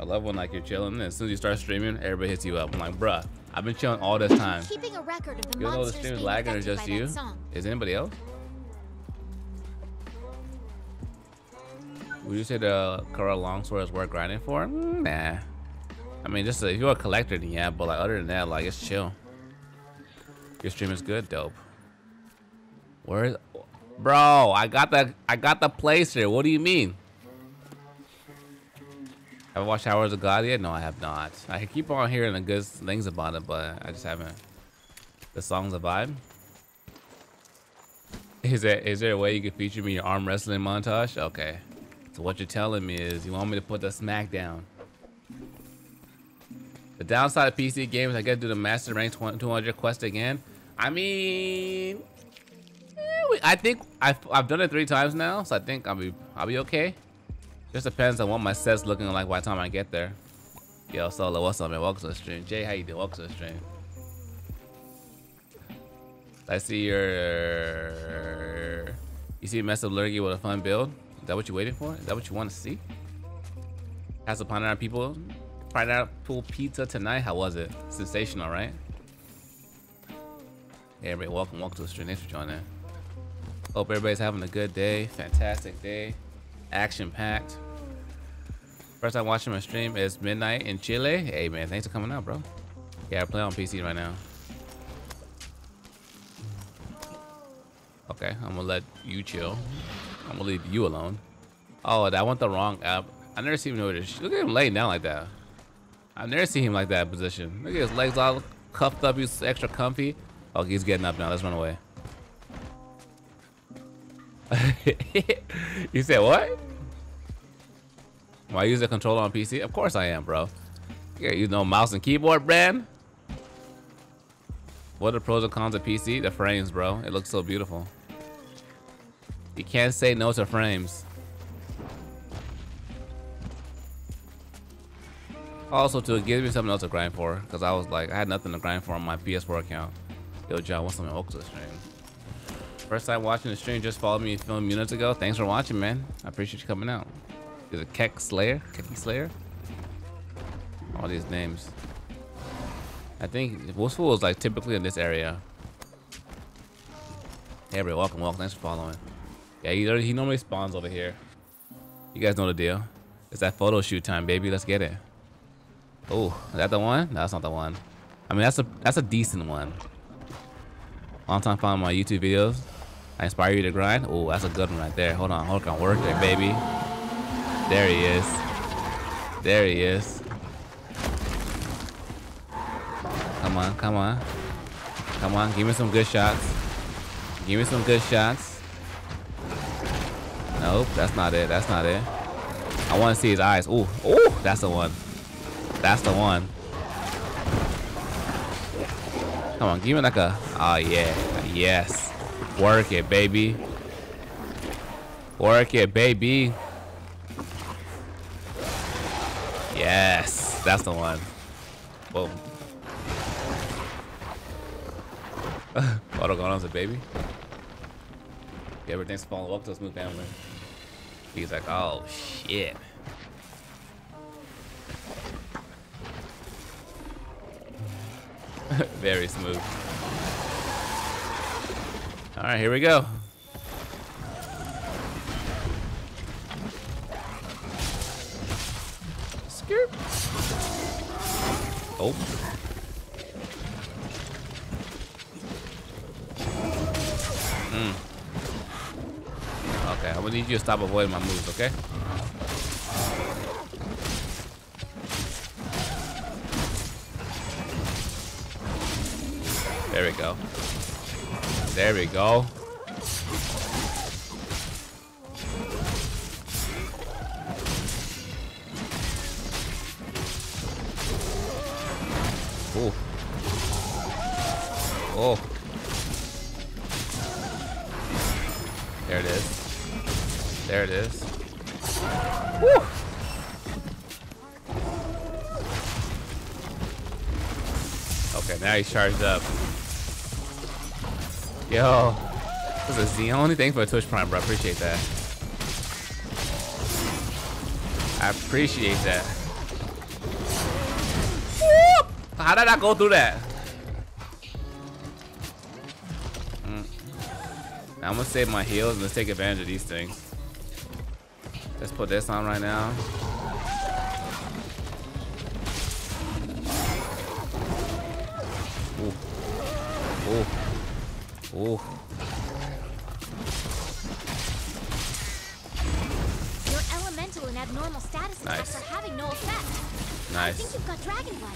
I love when like you're chilling, and as soon as you start streaming, everybody hits you up. I'm like, bruh, I've been chilling all this time. Keeping a record of the You know the stream is lagging or just you? Is anybody else? Would you say the Corel Longsword is worth grinding for? Mm, Nah. I mean, just uh, if you're a collector, then yeah. But like other than that, like it's chill. Your stream is good, dope. Where is, bro? I got the I got the placer. What do you mean? Have I watched Hours of God yet? No, I have not. I keep on hearing the good things about it, but I just haven't. The song's a vibe. Is there is there a way you could feature me in your arm wrestling montage? Okay. So what you're telling me is you want me to put the smack down. The downside of PC games, I gotta do the master rank 200 quest again. I mean, eh, I think I've, I've done it three times now, so I think I'll be I'll be okay. Just depends on what my set's looking like by the time I get there. Yo, Solo, what's up, man? Welcome to the stream. Jay, how you doing? Welcome to the stream. I see your. You see Mess of Lurgy with a fun build? Is that what you're waiting for? Is that what you want to see? Has the pineapple people pineapple pizza tonight? How was it? Sensational, right? Hey, everybody, welcome, welcome to the stream. Thanks for joining. Hope everybody's having a good day. Fantastic day. Action packed. First time watching my stream is midnight in Chile. Hey man, thanks for coming out, bro. Yeah, I play on PC right now. Okay, I'm gonna let you chill. I'm gonna leave you alone. Oh, I went the wrong app. I never seen him there. Look at him laying down like that. I've never seen him like that position. Look at his legs all cuffed up. He's extra comfy. Oh, he's getting up now. Let's run away. you said what? Am I using a controller on PC? Of course I am, bro. Yeah, you know mouse and keyboard brand. What are the pros and cons of PC? The frames, bro. It looks so beautiful. You can't say no to frames. Also, to give me something else to grind for, because I was like, I had nothing to grind for on my PS4 account. Yo, John, what's something else to stream? First time watching the stream, just followed me a few minutes ago. Thanks for watching, man. I appreciate you coming out. Is it Keck Slayer? Kecky Slayer? All these names. I think Wolfspool is like typically in this area. Hey, everybody, welcome, welcome. Thanks for following. Yeah, he, he normally spawns over here. You guys know the deal. It's that photo shoot time, baby. Let's get it. Oh, is that the one? No, that's not the one. I mean, that's a that's a decent one. Long time following my YouTube videos. I inspire you to grind. Oh, that's a good one right there. Hold on, hold on, work there, baby. There he is. There he is. Come on, come on. Come on, give me some good shots. Give me some good shots. Nope, that's not it. That's not it. I want to see his eyes. Ooh, ooh, that's the one. That's the one. Come on, give me like a. Oh yeah, yes. Work it, baby. Work it, baby. Yes, that's the one. Boom. Odogaron a baby. Everything's falling up to smooth family. He's like, oh shit. Very smooth. All right, here we go. Oh. Mm. Okay, I'm gonna need you to stop avoiding my moves, okay? There we go. There we go. Oh. Oh. There it is. There it is. Woo! Okay, now he's charged up. Yo, this is the only thing for a Twitch Prime, bro. I appreciate that. I appreciate that. How did I go through that? Mm. I'm gonna save my heals and let's take advantage of these things. Let's put this on right now. Ooh. Ooh. Ooh. Your elemental and abnormal status Nice. effects are having no effect. I think Nice. you've got dragon blood.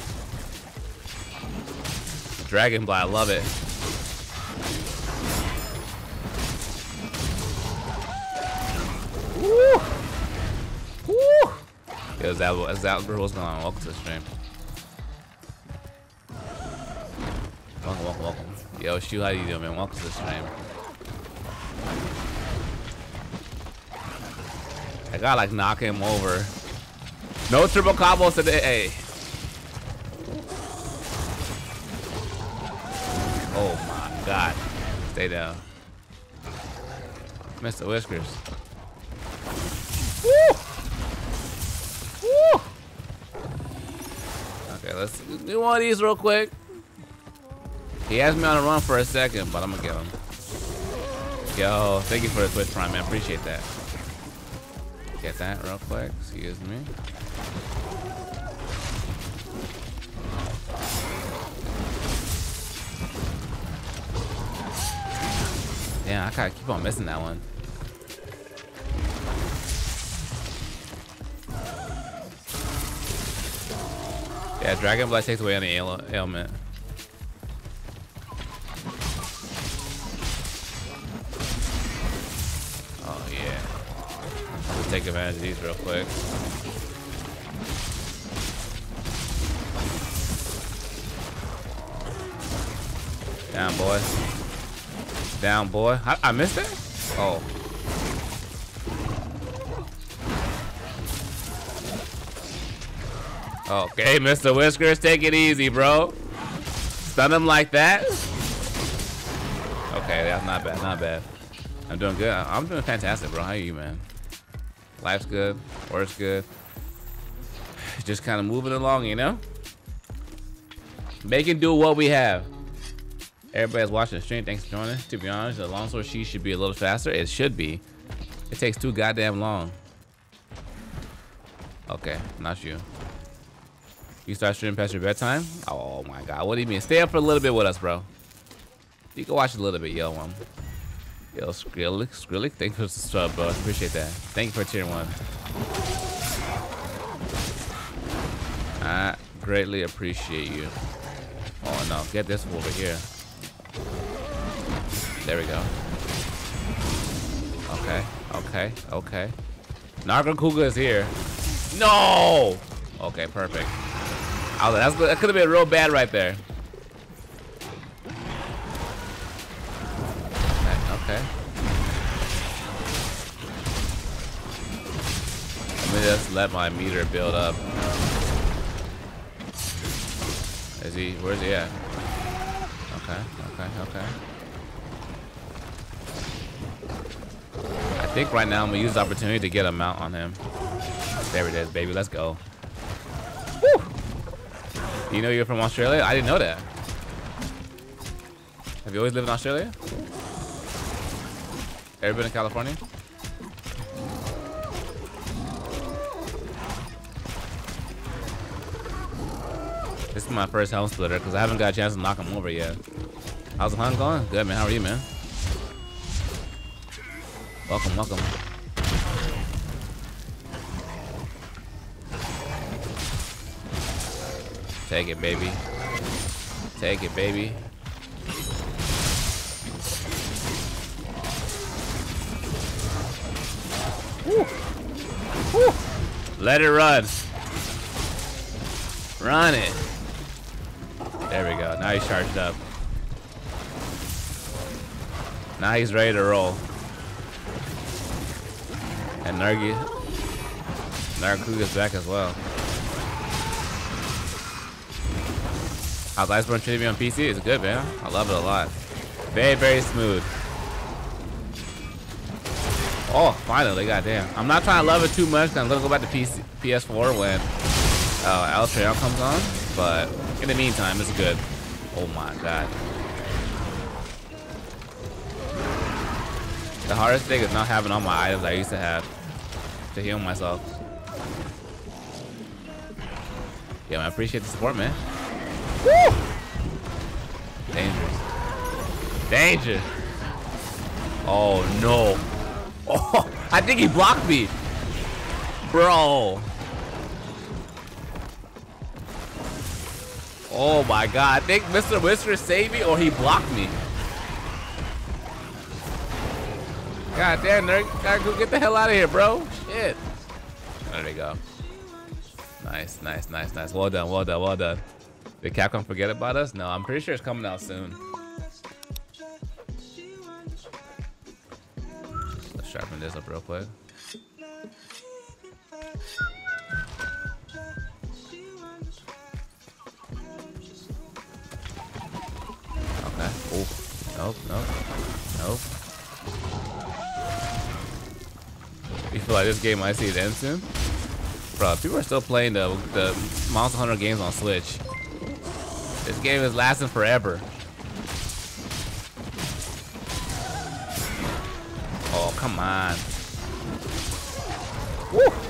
Dragon Blood, I love it. Woo! Woo! Yo, is that what's going on? Welcome to the stream. Welcome, welcome, welcome. Yo, Shu, how you doing, man? Welcome to the stream. I gotta like knock him over. No triple combos today. Oh my god. Stay down. Mr. Whiskers. Woo! Woo! Okay, let's do one of these real quick. He has me on a run for a second, but I'm gonna get him. Yo, thank you for the Twitch Prime, man. Appreciate that. Get that real quick. Excuse me. Damn, I gotta keep on missing that one. Yeah, Dragon Blood takes away any ail ailment. Advantage of these real quick. Down, boy. Down, boy. I, I missed it? Oh. Okay, Mr. Whiskers, take it easy, bro. Stun him like that? Okay, that's not bad, not bad. I'm doing good. I'm doing fantastic, bro. How are you, man? Life's good. Work's good. Just kind of moving along, you know? Making do what we have. Everybody's watching the stream. Thanks for joining. To be honest, the longsword she should be a little faster. It should be. It takes too goddamn long. Okay, not you. You start streaming past your bedtime? Oh my god, what do you mean? Stay up for a little bit with us, bro. You can watch a little bit, yo, um. Yo, Skrillic, Skrillic, thanks for the sub, bro. Appreciate that. Thank you for tier one. I greatly appreciate you. Oh no, get this over here. There we go. Okay, okay, okay. Nargacuga is here. No! Okay, perfect. Like, that's, that could have been real bad right there. Let my meter build up. Is he, where's he at? Okay, okay, okay. I think right now I'm gonna use the opportunity to get a mount on him. There it is, baby. Let's go. Woo! You know you're from Australia? I didn't know that. Have you always lived in Australia? Ever been in California? This is my first helm splitter because I haven't got a chance to knock him over yet. How's the hunt going? Good, man. How are you, man? Welcome, welcome. Take it, baby. Take it, baby. Woo. Woo. Let it run. Run it. There we go. Now he's charged up. Now he's ready to roll. And Nargi, Narkuga's back as well. How's Iceborne me on PC? It's good, man. I love it a lot. Very, very smooth. Oh, finally, goddamn. I'm not trying to love it too much, I'm gonna go back to PC, PS4 when uh, Alatreon comes on. But in the meantime, it's good. Oh my god. The hardest thing is not having all my items I used to have to heal myself. Yeah, man, I appreciate the support, man. Woo! Dangerous. Danger. Oh, no. Oh, I think he blocked me. Bro. Oh my god. I think Mr. Whisker saved me or he blocked me. God damn, nerd. Gotta go get the hell out of here, bro. Shit. There they go. Nice, nice, nice, nice. Well done, well done, well done. Did Capcom forget about us? No, I'm pretty sure it's coming out soon. Let's sharpen this up real quick. Nope, nope. Nope. You feel like this game might see it end soon? Bro, people are still playing the, the Monster Hunter games on Switch. This game is lasting forever. Oh, come on. Woo!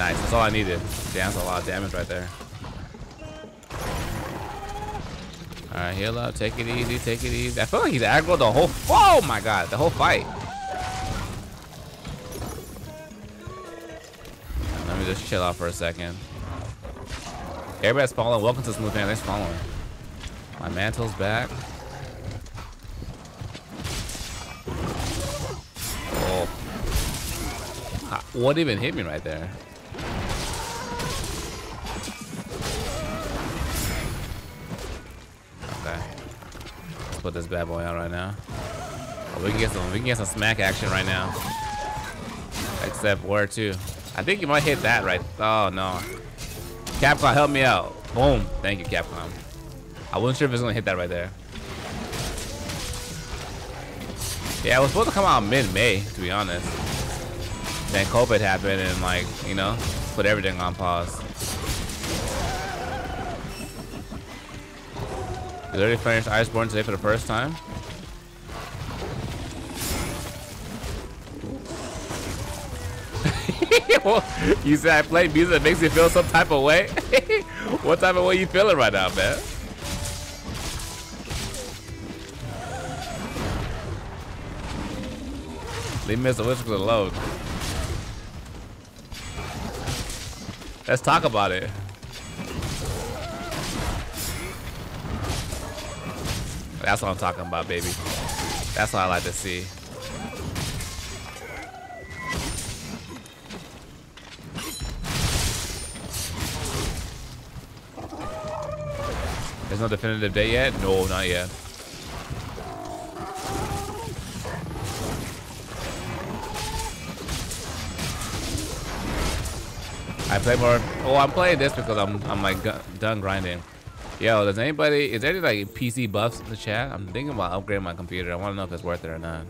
Nice, that's all I needed. Damn, that's a lot of damage right there. Alright, heal up, take it easy, take it easy. I feel like he's aggro the whole, oh my god, the whole fight. Let me just chill out for a second. Everybody's following. Welcome to Smooth Man. Thanks for following. My mantle's back. Oh. What even hit me right there? Put this bad boy on right now. Oh, we can get some we can get some smack action right now. Except where to? I think you might hit that right. Oh no. Capcom, help me out. Boom. Thank you, Capcom. I wasn't sure if it was going to hit that right there. Yeah, it was supposed to come out mid-May, to be honest. Then COVID happened and, like, you know, put everything on pause. Already finished Iceborne today for the first time? you said I play music that makes you feel some type of way? what type of way you feeling right now, man? Leave me Mr. Whisker alone. Let's talk about it. That's what I'm talking about, baby. That's what I like to see. There's no definitive date yet? No, not yet. I play more. Oh, I'm playing this because I'm I'm like done grinding. Yo, does anybody is there any like PC buffs in the chat? I'm thinking about upgrading my computer. I want to know if it's worth it or not.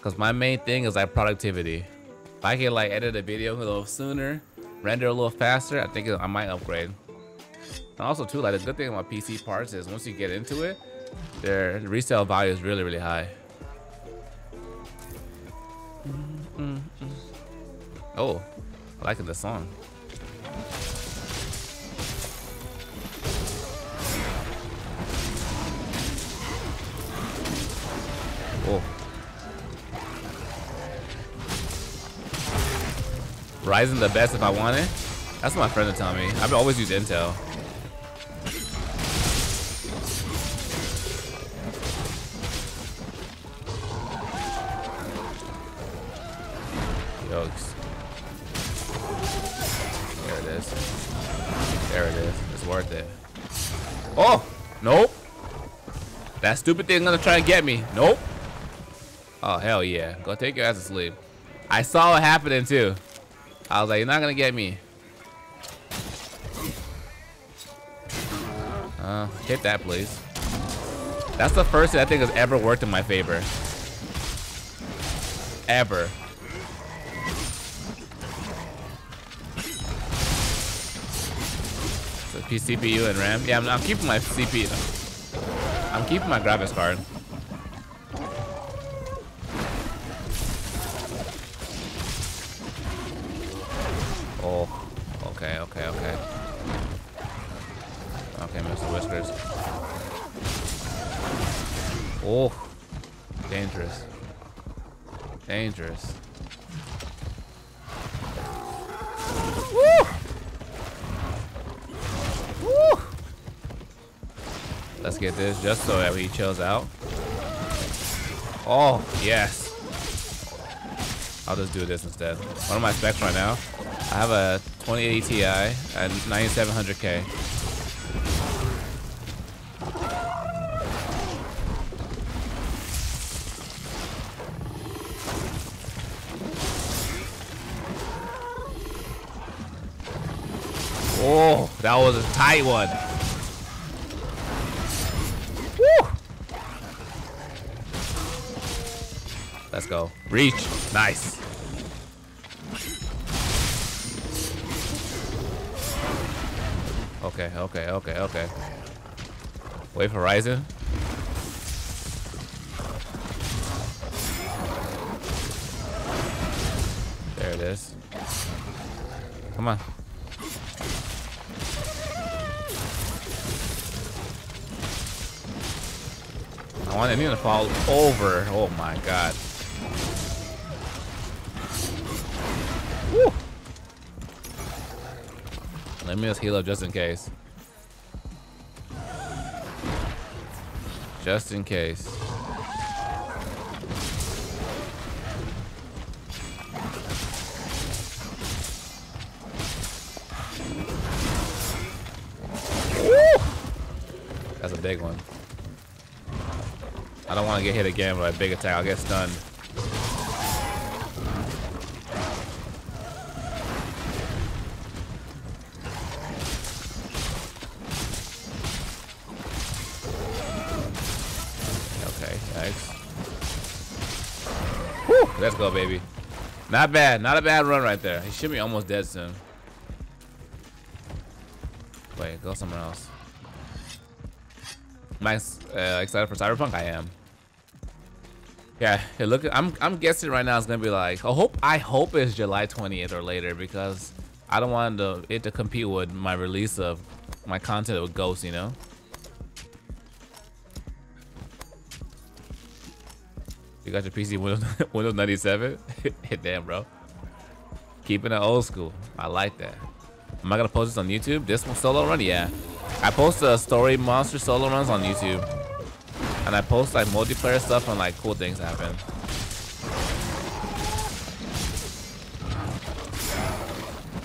Cause my main thing is like productivity. If I can like edit a video a little sooner, render a little faster, I think I might upgrade. And also too, like the good thing about PC parts is once you get into it, their resale value is really, really high. Mm, mm, mm. Oh, I like the song. Oh. Ryzen the best if I want it? That's what my friend would me. I've always used Intel. Jokes. There it is. There it is. It's worth it. Oh! Nope. That stupid thing gonna try and get me. Nope. Oh, hell yeah. Go take your ass to sleep. I saw it happening too. I was like, you're not gonna get me. Uh, hit that, please. That's the first thing I think has ever worked in my favor. ever. So CPU and RAM. Yeah, I'm, I'm keeping my CPU. I'm keeping my graphics card. Oh, okay, okay, okay. Okay, Mr. Whiskers. Oh, dangerous. Dangerous. Woo! Woo! Let's get this just so that he chills out. Oh, yes. I'll just do this instead. One of my specs right now, I have a 2080 Ti at 9700K. Oh, that was a tight one. Woo! Let's go. Reach. Nice. Okay, okay. Wave Horizon. There it is. Come on. I want anything to fall over. Oh my god. Woo. Let me just heal up just in case. Just in case. That's a big one. I don't want to get hit again by a big attack. I'll get stunned. Let's go, baby. Not bad. Not a bad run right there. He should be almost dead soon. Wait, go somewhere else. Am I uh, excited for Cyberpunk? I am. Yeah, hey, look, I'm I'm guessing right now it's gonna be like I hope I hope it's July 20th or later because I don't want to, it to compete with my release of my content with Ghost, you know. You got your PC Windows Windows 97? Damn, bro. Keeping it old school. I like that. Am I gonna post this on YouTube? This one solo run? Yeah. I post the story monster solo runs on YouTube. And I post like multiplayer stuff and like cool things happen.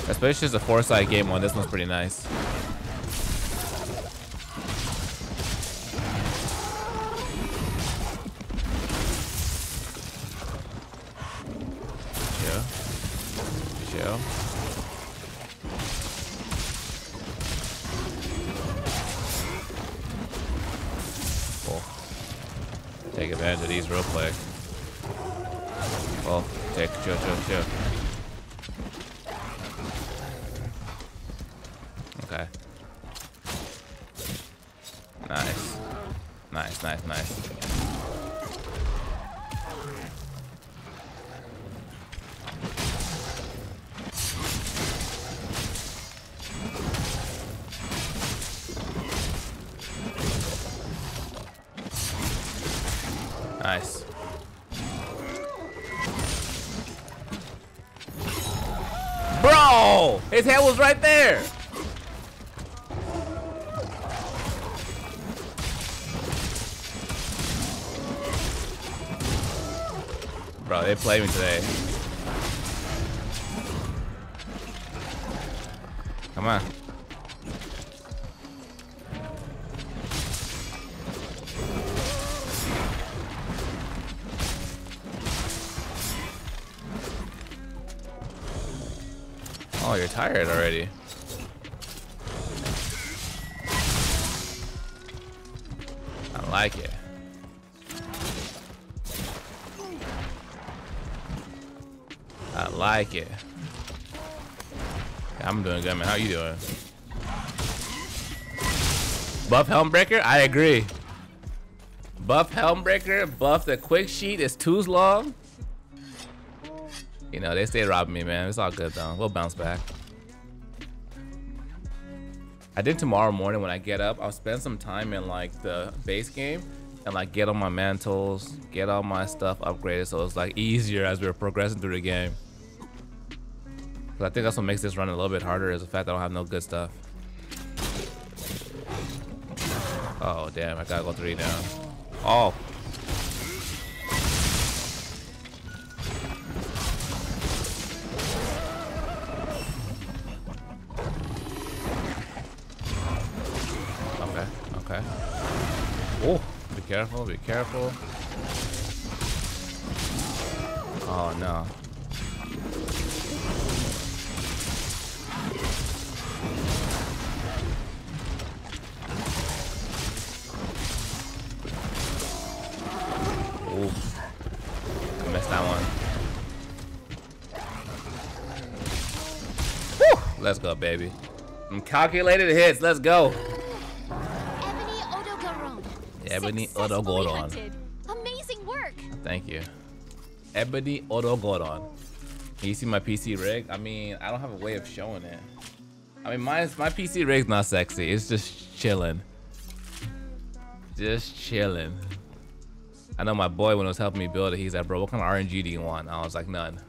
Especially as a four-side game one, this one's pretty nice. Okay. Nice. Nice, nice, nice. Nice. Bro! His head was right there! They play me today. Come on. Oh, you're tired already. I like it. Like it. I'm doing good, man. How you doing? Buff Helmbreaker? I agree. Buff Helmbreaker, buff the quick sheet is too long. You know, they stay robbing me, man. It's all good though. We'll bounce back. I think tomorrow morning when I get up, I'll spend some time in like the base game and like get all my mantles, get all my stuff upgraded so it's like easier as we're progressing through the game. I think that's what makes this run a little bit harder is the fact I don't have no good stuff. Oh damn, I gotta go three now. Oh. Okay, okay. Oh, be careful, be careful. Oh no. Oof. I missed that one. Whew. Let's go, baby. Some calculated hits. Let's go. Ebony Successfully Amazing work. Thank you. Ebony Odogaron. Can you see my PC rig? I mean, I don't have a way of showing it. I mean, my my PC rig's not sexy. It's just chilling. Just chilling. I know my boy when he was helping me build it, he's like, bro, what kind of RGB do you want? I was like, none.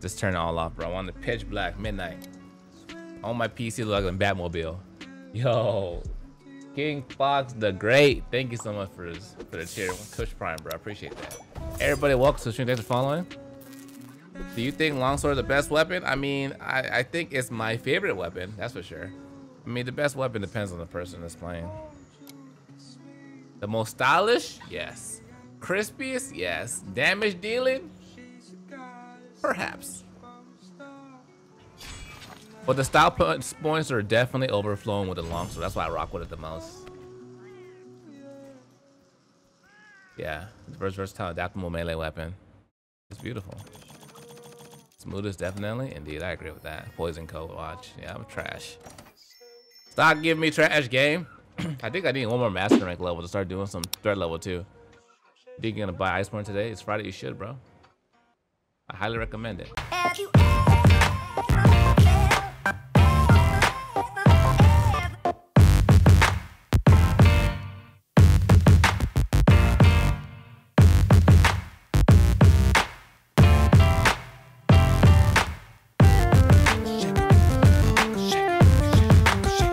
Just turn it all off, bro. I want the pitch black, midnight. On my PC look like a Batmobile. Yo, King Fox the Great. Thank you so much for his, for the cheer. Twitch Prime, bro. I appreciate that. Everybody, welcome to the stream. Thanks for following. Do you think longsword is the best weapon? I mean, I, I think it's my favorite weapon. That's for sure. I mean, the best weapon depends on the person that's playing. The most stylish? Yes. Crispiest? Yes. Damage dealing? Perhaps. But the style points are definitely overflowing with the longsword. That's why I rock with it the most. Yeah, the first versatile adaptable melee weapon. It's beautiful. Smoothest, definitely. Indeed, I agree with that. Poison coat watch. Yeah, I'm trash. Stop giving me trash game. I think I need one more master rank level to start doing some threat level too. Think you're gonna buy Iceborne today? It's Friday. You should, bro. I highly recommend it.